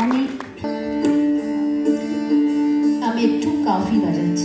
আমি আমি একটু কাফি বাজাচ্ছি